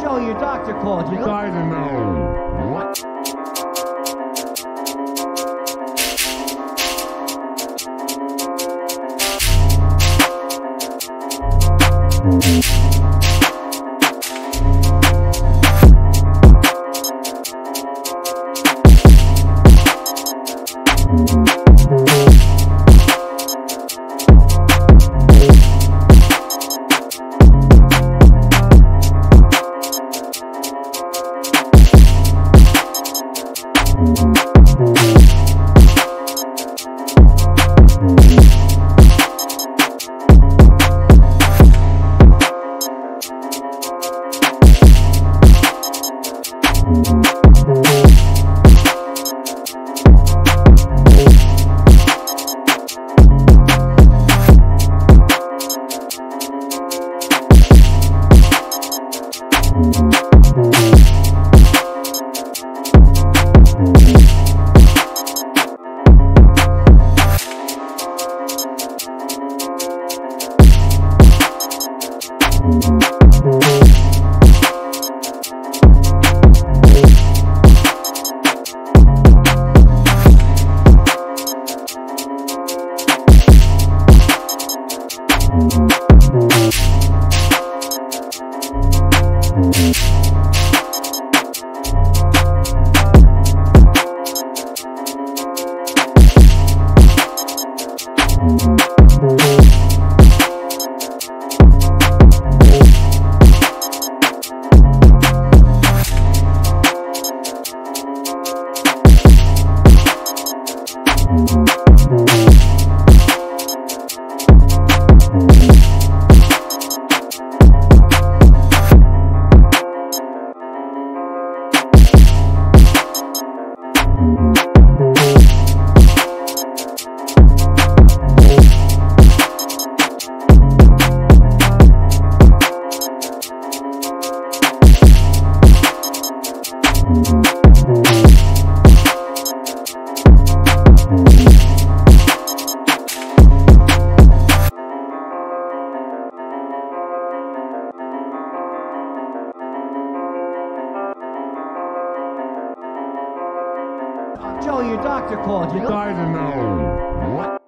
Joe, your doctor called you. I don't know. What? Thank mm -hmm. you. Thank mm -hmm. you. Joe, your doctor called you. I don't know. What?